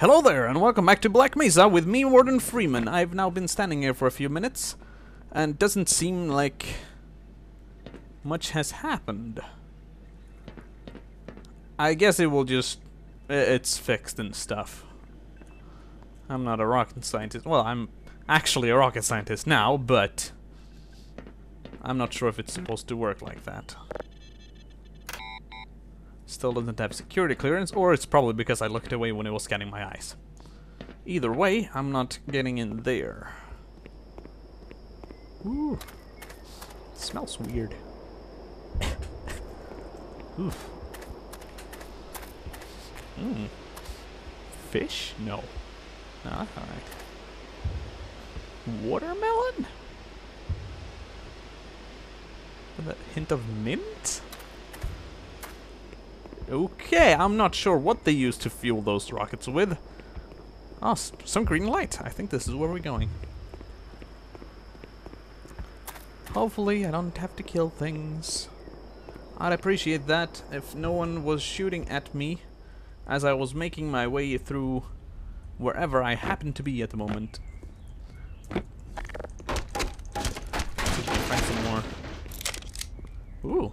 Hello there, and welcome back to Black Mesa with me, Mordon Freeman. I've now been standing here for a few minutes, and doesn't seem like much has happened. I guess it will just... it's fixed and stuff. I'm not a rocket scientist. Well, I'm actually a rocket scientist now, but... I'm not sure if it's supposed to work like that. Still doesn't have security clearance, or it's probably because I looked away when it was scanning my eyes. Either way, I'm not getting in there. Ooh. smells weird. Oof. Mmm. Fish? No. That's alright. Watermelon? With a hint of mint? Okay, I'm not sure what they used to fuel those rockets with. Oh, some green light. I think this is where we're going. Hopefully, I don't have to kill things. I'd appreciate that if no one was shooting at me as I was making my way through wherever I happen to be at the moment. Find some more. Ooh.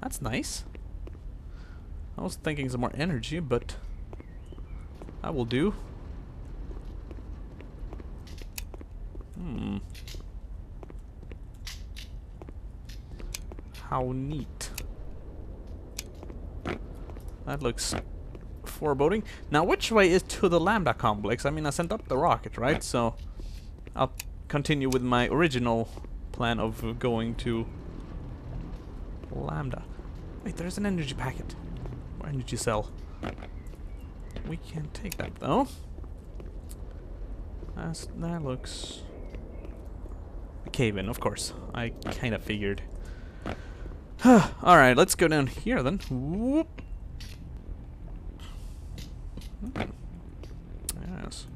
That's nice. I was thinking some more energy, but that will do. Hmm. How neat. That looks foreboding. Now, which way is to the Lambda complex? I mean, I sent up the rocket, right? So, I'll continue with my original plan of going to Lambda. Wait, there's an energy packet. Energy cell. We can't take that, though. That looks... A cave-in, of course. I kind of figured. Alright, let's go down here then. Whoop. Yes.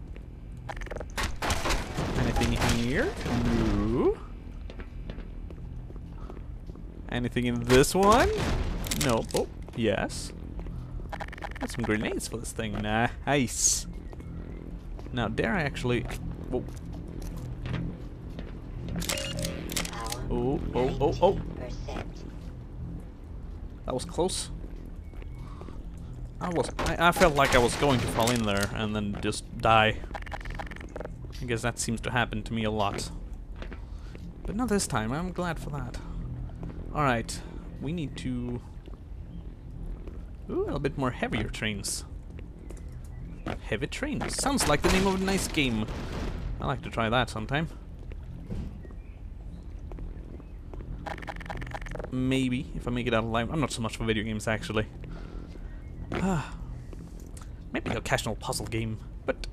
Anything here? No. Anything in this one? No. Oh, yes. Got some grenades for this thing. Nice. Now, dare I actually... Whoa. Oh, oh, oh, oh. That was close. I was... I, I felt like I was going to fall in there and then just die. I guess that seems to happen to me a lot. But not this time. I'm glad for that. Alright. We need to... Ooh, a little bit more heavier trains. Heavy trains. Sounds like the name of a nice game. I like to try that sometime. Maybe, if I make it out alive. I'm not so much for video games, actually. Ah. Maybe a occasional puzzle game. But,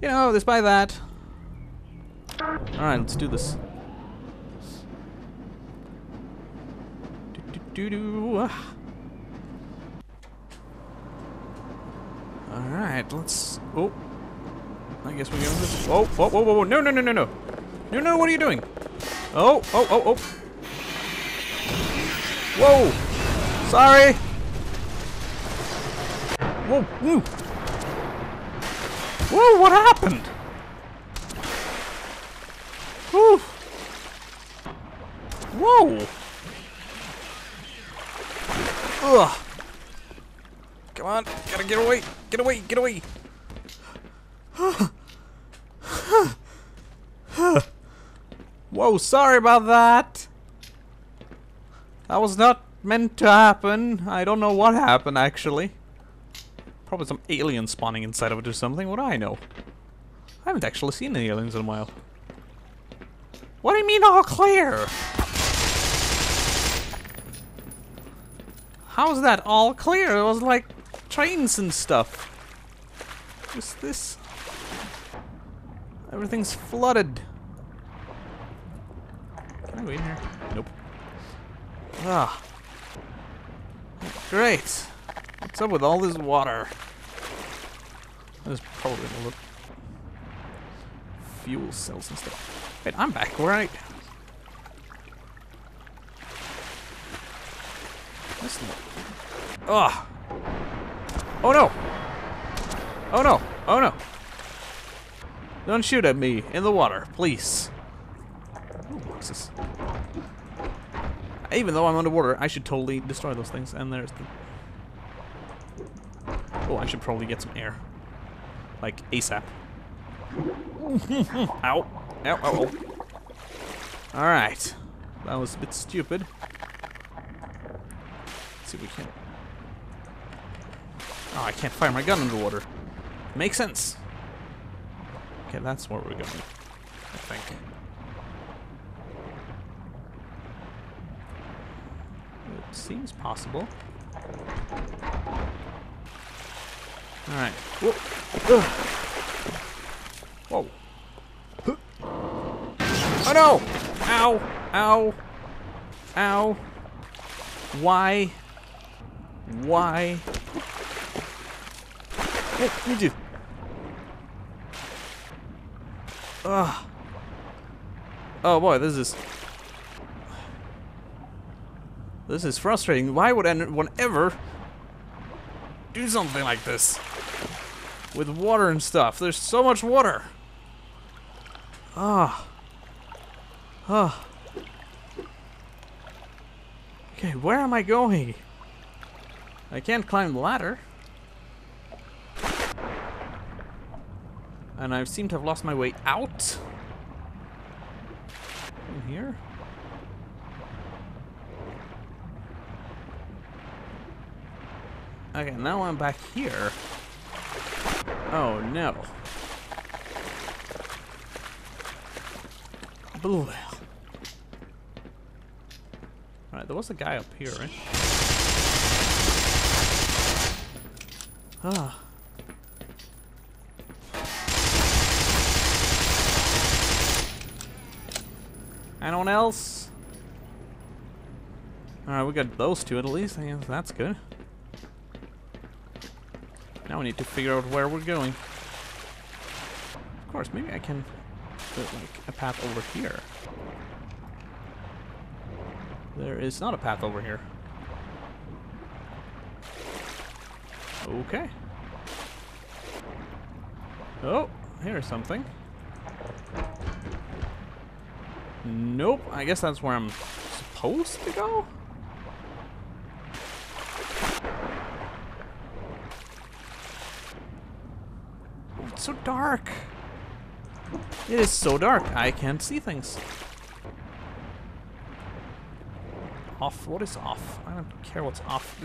you know, despite that... Alright, let's do this. Do, do, do. Alright, let's... Oh. I guess we're going this... Oh, whoa, whoa, whoa, whoa. No, no, no, no, no. No, no, what are you doing? Oh, oh, oh, oh. Whoa! Sorry! Whoa, whoa! Whoa, what happened? Whew! Whoa! Ugh! Come on, gotta get away! Get away! Get away! Whoa, sorry about that! That was not meant to happen. I don't know what happened, actually. Probably some alien spawning inside of it or something. What do I know? I haven't actually seen any aliens in a while. What do you mean all clear? How's that all clear? It was like trains and stuff. What's this? Everything's flooded. Can I go in here? Nope. Ah. Great. What's up with all this water? There's probably a lot fuel cells and stuff. Wait, I'm back, right? Listen. Ugh. Oh no! Oh no! Oh no! Don't shoot at me in the water, please. Ooh, this? Even though I'm underwater, I should totally destroy those things. And there's the... Oh, I should probably get some air. Like, ASAP. ow. Ow, ow, ow. Alright. That was a bit stupid. Let's see if we can... Oh, I can't fire my gun underwater. Makes sense. Okay, that's where we're going. I think. It seems possible. Alright. Whoa. Whoa. Oh no! Ow! Ow! Ow! Why? Why? You do. Ugh. Oh boy, this is... This is frustrating. Why would anyone ever do something like this? With water and stuff. There's so much water. Ah. Ah. Okay, where am I going? I can't climb the ladder. And I seem to have lost my way out. In here? Okay, now I'm back here. Oh no. Blue. Alright, there was a guy up here, right? Ah. Anyone else? Alright, we got those two at least. I guess that's good. Now we need to figure out where we're going. Of course, maybe I can put like a path over here. There is not a path over here. Okay. Oh, here's something. Nope, I guess that's where I'm supposed to go? Oh, it's so dark. It is so dark, I can't see things. Off, what is off? I don't care what's off.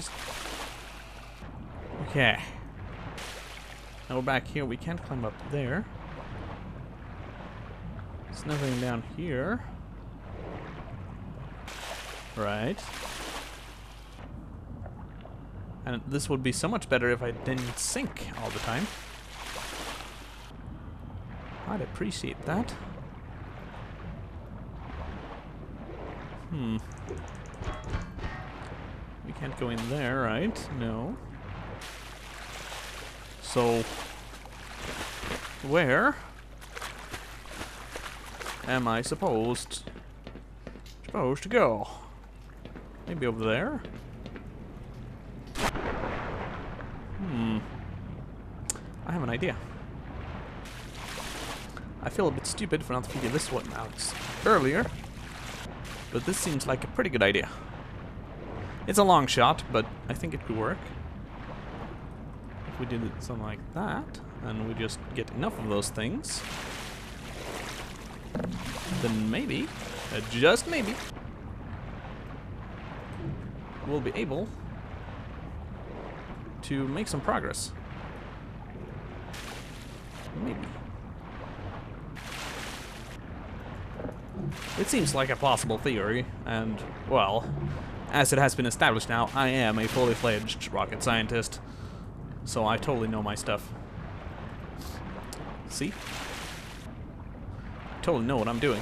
Okay. Now we're back here, we can't climb up there. There's nothing down here. Right. And this would be so much better if I didn't sink all the time. I'd appreciate that. Hmm. We can't go in there, right? No. So... Where am I supposed supposed to go? Maybe over there? Hmm. I have an idea. I feel a bit stupid for not figuring this one out earlier, but this seems like a pretty good idea. It's a long shot, but I think it could work. If we did something like that, and we just get enough of those things, then maybe, uh, just maybe, we'll be able to make some progress. Maybe. It seems like a possible theory, and, well, as it has been established now, I am a fully fledged rocket scientist, so I totally know my stuff. See? Totally know what I'm doing.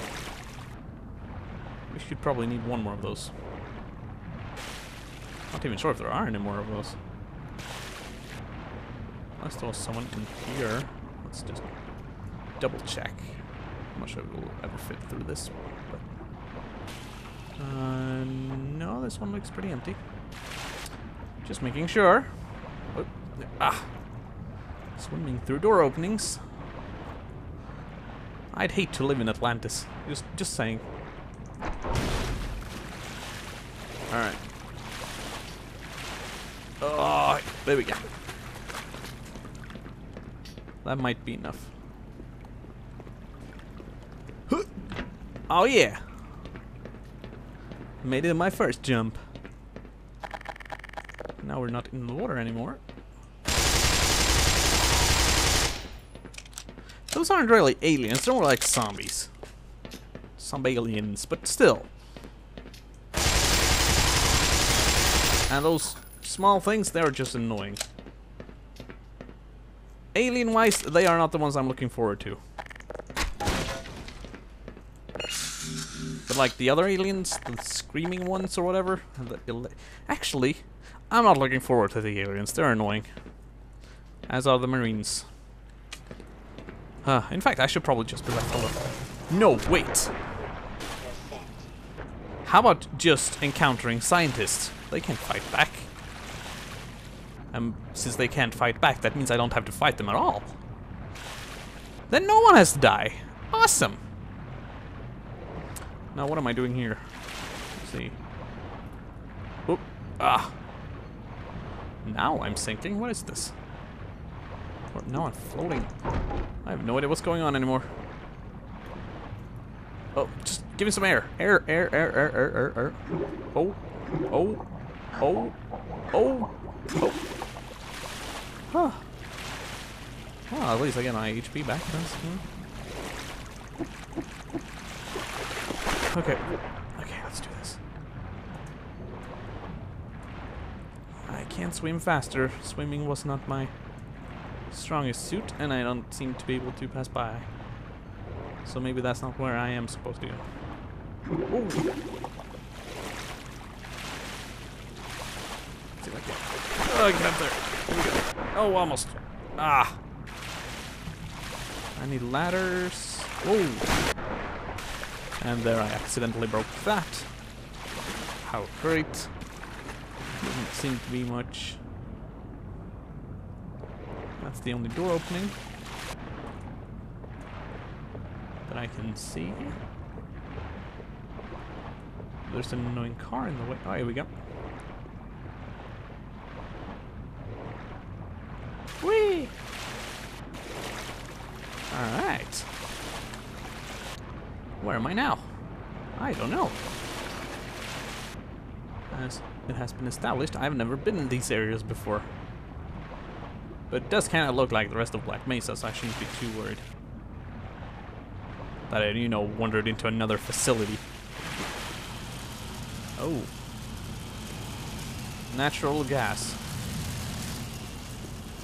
We should probably need one more of those. Not even sure if there are any more of those. Unless there was someone in here. Let's just double check. Not sure it will ever fit through this one, but... Uh, no, this one looks pretty empty. Just making sure. Oh, ah! Swimming through door openings. I'd hate to live in Atlantis. Just, just saying. Alright. Oh, there we go. That might be enough. Oh yeah! Made it my first jump. Now we're not in the water anymore. Those aren't really aliens, they're more like zombies. Some aliens, but still. And those small things, they're just annoying. Alien-wise, they are not the ones I'm looking forward to. But like the other aliens, the screaming ones or whatever. Actually, I'm not looking forward to the aliens. They're annoying. As are the marines. Uh, in fact, I should probably just be left alone. No, wait. How about just encountering scientists? They can't fight back. And since they can't fight back, that means I don't have to fight them at all. Then no one has to die. Awesome. Now what am I doing here? Let's see. Oop. Ah. Now I'm sinking? What is this? Now I'm floating. I have no idea what's going on anymore. Oh, just give me some air. Air, air, air, air, air, air, air. Oh, oh, oh, oh, oh. Huh. Well, at least I get my HP back. That's, Okay. Okay, let's do this. I can't swim faster. Swimming was not my strongest suit, and I don't seem to be able to pass by. So maybe that's not where I am supposed to go. Ooh. See if I can. Oh, get up there. Here we go. Oh, almost. Ah. I need ladders. Whoa. And there I accidentally broke that. How great. Doesn't seem to be much. That's the only door opening that I can see. There's an annoying car in the way. Oh, here we go. Whee! Alright. Where am I now? I don't know. As it has been established, I've never been in these areas before. But it does kind of look like the rest of Black Mesa, so I shouldn't be too worried. That I, you know, wandered into another facility. Oh. Natural gas.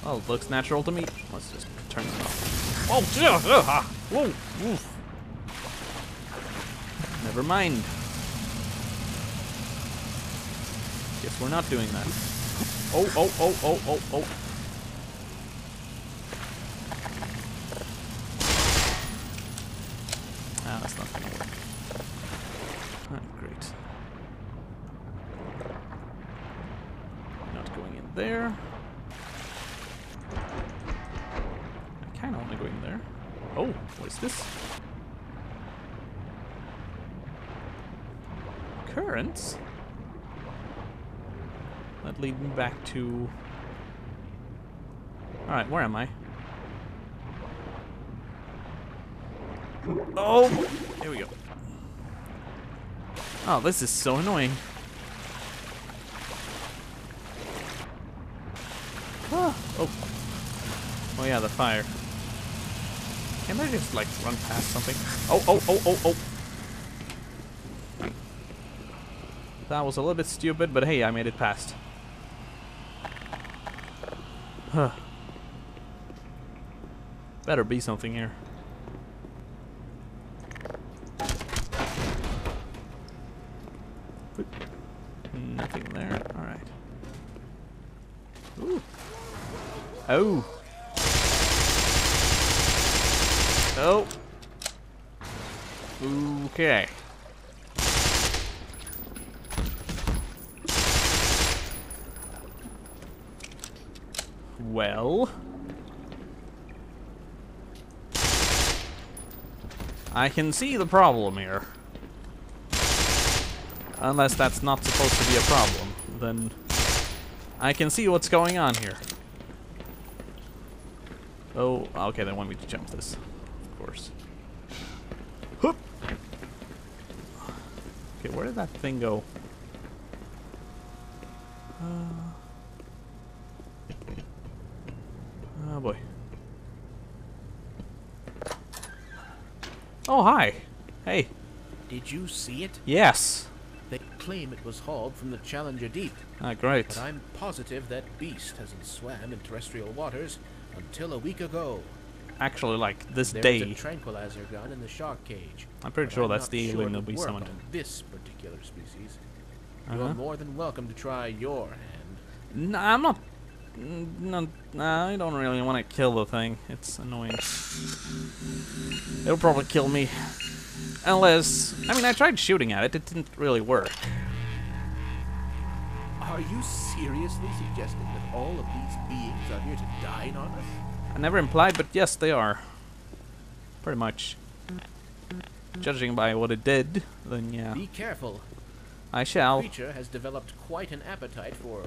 Oh, looks natural to me. Let's just turn it off. Oh, yeah, whoa. Never mind. Guess we're not doing that. Oh, oh, oh, oh, oh, oh. Back to... Alright, where am I? Oh! Here we go. Oh, this is so annoying. Oh. Oh yeah, the fire. Can I just like run past something? Oh, oh, oh, oh, oh! That was a little bit stupid, but hey, I made it past. Huh. Better be something here. Nothing there. Alright. Ooh. Oh. Oh. Okay. well. I can see the problem here. Unless that's not supposed to be a problem, then I can see what's going on here. Oh, okay, they want me to jump this, of course. Hoop! Okay, where did that thing go? Uh... oh boy. Oh, hi. Hey. Did you see it? Yes. They claim it was hauled from the Challenger Deep, Ah, great. but I'm positive that beast hasn't swam in terrestrial waters until a week ago. Actually, like, this day. was a tranquilizer gun in the shark cage. I'm pretty sure I'm that's the sure alien that we summoned. on this particular species. Uh-huh. You're more than welcome to try your hand. No, I'm not. No, no, I don't really want to kill the thing. It's annoying. It'll probably kill me. Unless. I mean, I tried shooting at it, it didn't really work. Are you seriously suggesting that all of these beings are here to dine on us? I never implied, but yes, they are. Pretty much. Judging by what it did, then yeah. Be careful. I shall. The creature has developed quite an appetite for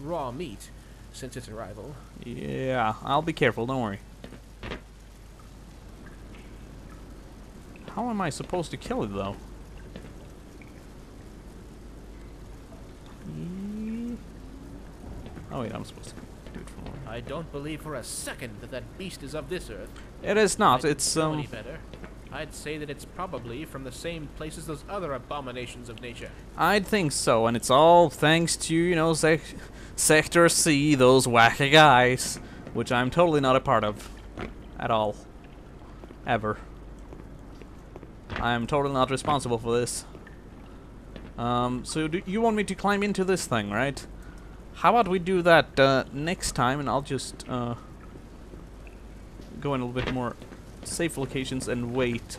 raw meat since its arrival. Yeah, I'll be careful, don't worry. How am I supposed to kill it, though? Oh wait, I'm supposed to do it from I don't believe for a second that that beast is of this earth. It is not. I It's don't um. any better. I'd say that it's probably from the same place as those other abominations of nature. I'd think so, and it's all thanks to you know sec Sector C, those wacky guys, which I'm totally not a part of, at all, ever. I'm totally not responsible for this. Um, so do you want me to climb into this thing, right? How about we do that uh, next time, and I'll just uh, go in a little bit more safe locations and wait.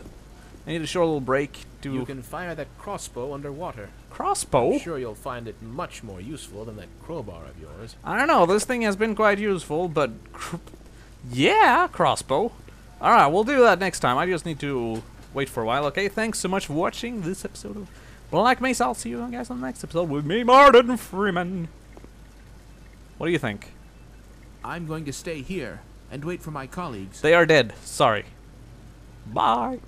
I need a short little break to You can fire that crossbow underwater. Crossbow. I'm sure you'll find it much more useful than that crowbar of yours. I don't know. This thing has been quite useful, but cr- yeah, crossbow. All right, we'll do that next time. I just need to wait for a while. Okay, thanks so much for watching this episode of Black Mesa. I'll see you guys on the next episode with me, Mordon Freeman. What do you think? I'm going to stay here and wait for my colleagues. They are dead. Sorry. Bye.